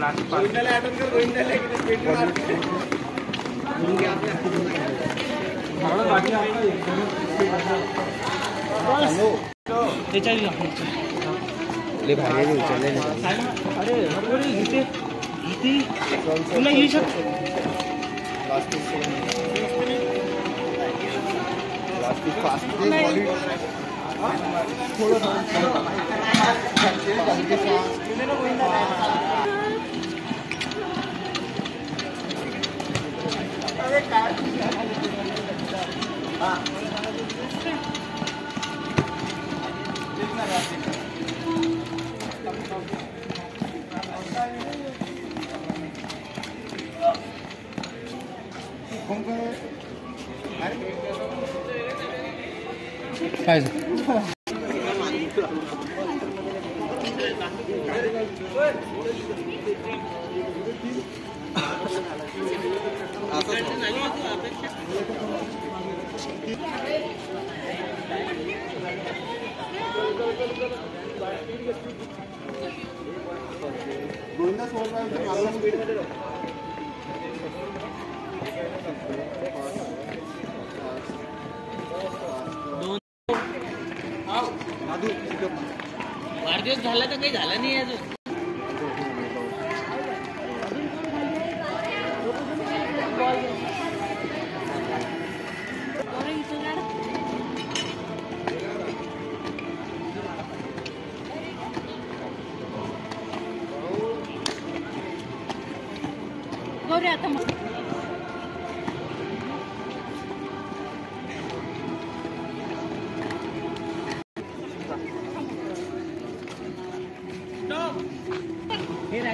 हाँ, तो, हाँ। ले भाई चले ना अरे हरवरे इथे इथे तुला येऊ शकतो last last fast faz Gracias. चार झाला तर काही झाला नाही अजून गौरी आता मग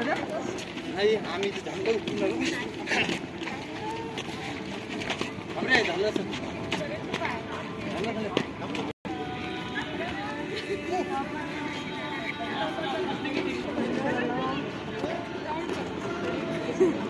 아니 아미도 한번 끝나고 아무래 날라서 날라서 Thank y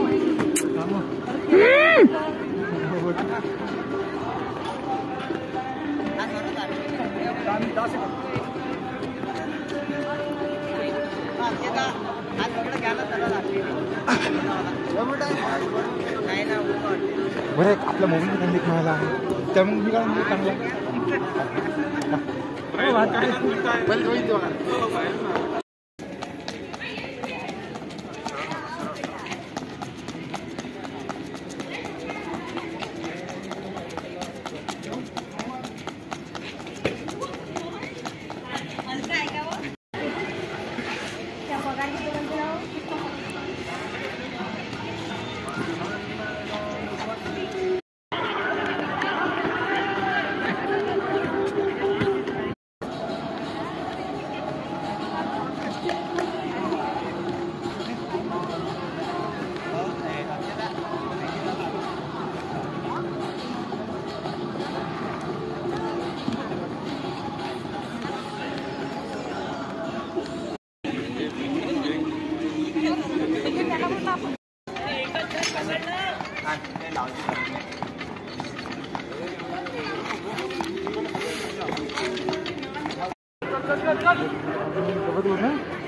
आपला मोबाईल दुकानदेखील महाग आहे त्यामुळे मी काय म्हणजे चांगला कर कर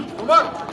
五志